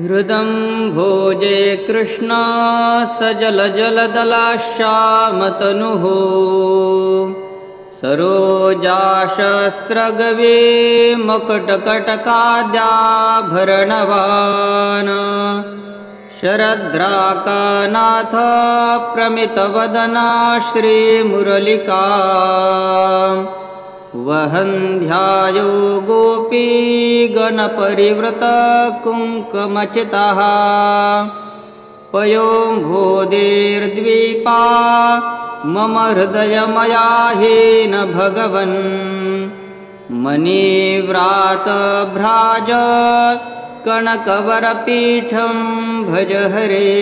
हृदं भोजे कृष्ण स जलजलदलाश्यामतनुः सरोजाशस्त्रगवे मकटकटकाद्याभरणवान्। शरद्राकानाथ प्रमितवदना श्रीमुरलिका वहन्ध्यायो गोपी गणपरिवृतकुङ्कमचितः पयोम्भोदेर्द्वीपा मम हृदयमयाहेन भगवन्। मणिव्रातभ्राज कणकवरपीठं भज हरे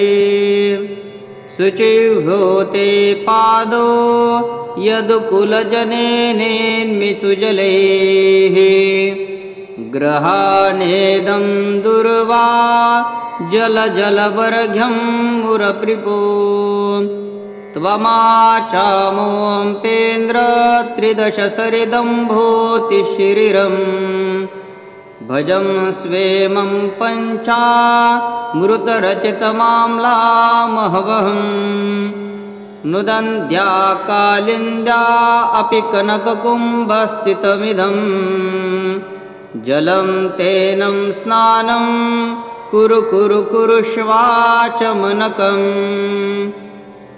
शुचिभूते पादो यदुकुलजनेनेन्मिसुजलेः। ग्रहानेदं दुर्वा जलजलवर्घ्यं मुरप्रिपो। त्वमाचामोऽपेन्द्र त्रिदशसरिदम्भोतिशिरिरम् भजं स्वेमं पञ्चा मृतरचितमाम्लामहवहम् नुदन्त्या कालिन्द्या अपि कनककुम्भस्थितमिदम् जलं तेनं स्नानं कुरु कुरु कुरुष्वाचमनकम्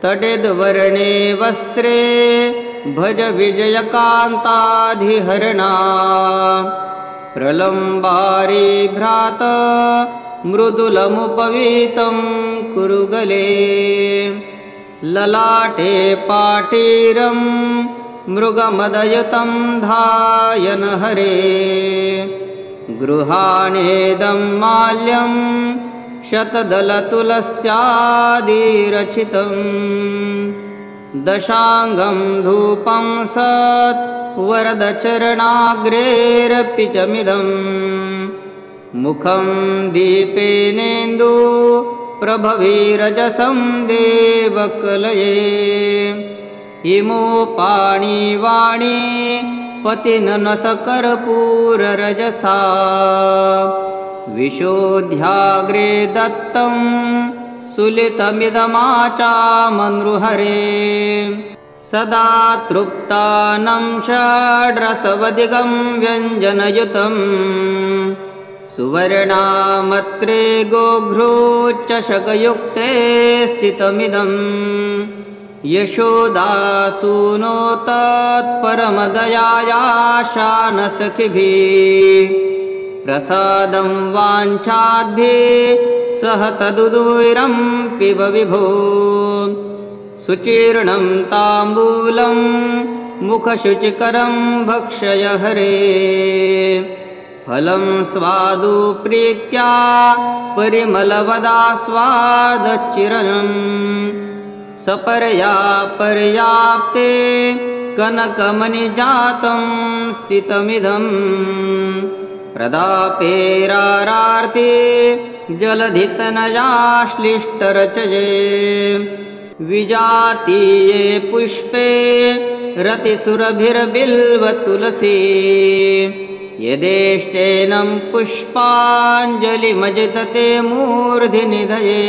तटिद्वर्णे वस्त्रे भज विजयकान्ताधिहरणा प्रलम्बारी भ्रात मृदुलमुपवीतं कुरुगले। ललाटे पाटीरं मृगमदयुतं धायन हरे गृहाणेदं माल्यं शतदलतुलस्यादिरचितम् दशाङ्गं धूपं सत् वरदचरणाग्रेरपि च मिदम् मुखं दीपेनेन्दु प्रभवीरजसं देवकलये। इमो पाणिवाणी पतिननसकर्पूररजसा। विशोध्याग्रे दत्तं सुलितमिदमाचामनृहरे। सदा तृप्तानं षड्रसवदिगं व्यञ्जनयुतम्। सुवर्णामत्रे गोघ्रोच्चशकयुक्ते स्थितमिदम्। यशोदासूनो तत्परमदयायाशानसखिभिः प्रसादं वाञ्छाद्भिः सह तदुदूरं पिब विभो। सुचीर्णं ताम्बूलं मुखशुचिकरं भक्षय हरे। फलं स्वादुप्रीत्या परिमलवदास्वादचिरम् सपर्या पर्याप्ते कनकमणिजातं स्थितमिदम् प्रदापेरारार्ते जलधितनयाश्लिष्टरचये। विजातीये पुष्पे रतिसुरभिर्बिल्वतुलसी। यदेष्टेनं पुष्पाञ्जलिमजितते मूर्धिनिधये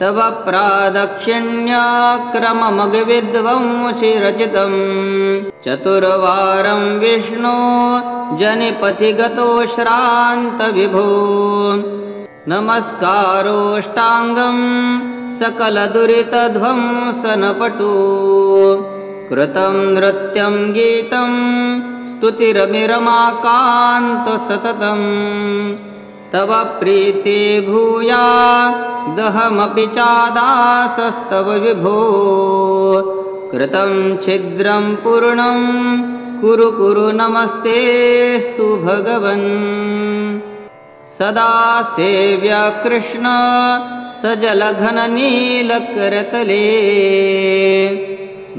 तव प्रादक्षिण्याक्रममगविद्वंशिरचितं चतुर्वारं विष्णो जनिपथि गतो श्रान्तविभो। नमस्कारोष्टाङ्गं सकलदुरितध्वंसनपटु। कृतं नृत्यं गीतं स्तुतिरमिरमाकान्तसततम् तव प्रीते भूया दहमपि चादासस्तव विभो। कृतं छिद्रं पूर्णं कुरु कुरु नमस्तेस्तु भगवन्। सदा सेव्य कृष्ण सजलघननीलकरतले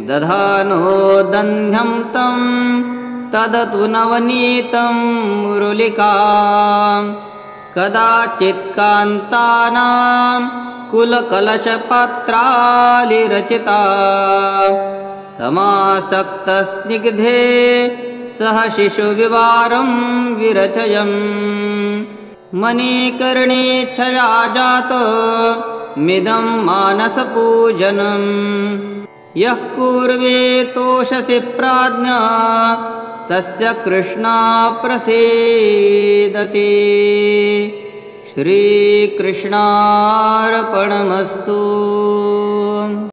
दधानो दह्यं तं तदतु नवनीतं मुरुलिका कदाचित्कान्तानां कुलकलशपत्रालिरचिता। समासक्तस्निग्धे सह शिशुविवारं विरचयम् मणिकर्णेच्छया जात मिदं मानसपूजनम्। यः कुर्वे तोषसि प्राज्ञा तस्य कृष्णा प्रसीदति। श्रीकृष्णार्पणमस्तु